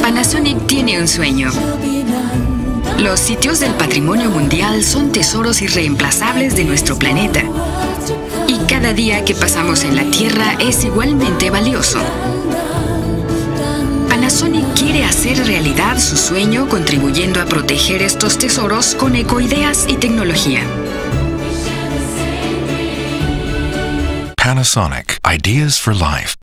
Panasonic tiene un sueño. Los sitios del patrimonio mundial son tesoros irreemplazables de nuestro planeta. Y cada día que pasamos en la Tierra es igualmente valioso. Panasonic quiere hacer realidad su sueño contribuyendo a proteger estos tesoros con ecoideas y tecnología. Panasonic. Ideas for life.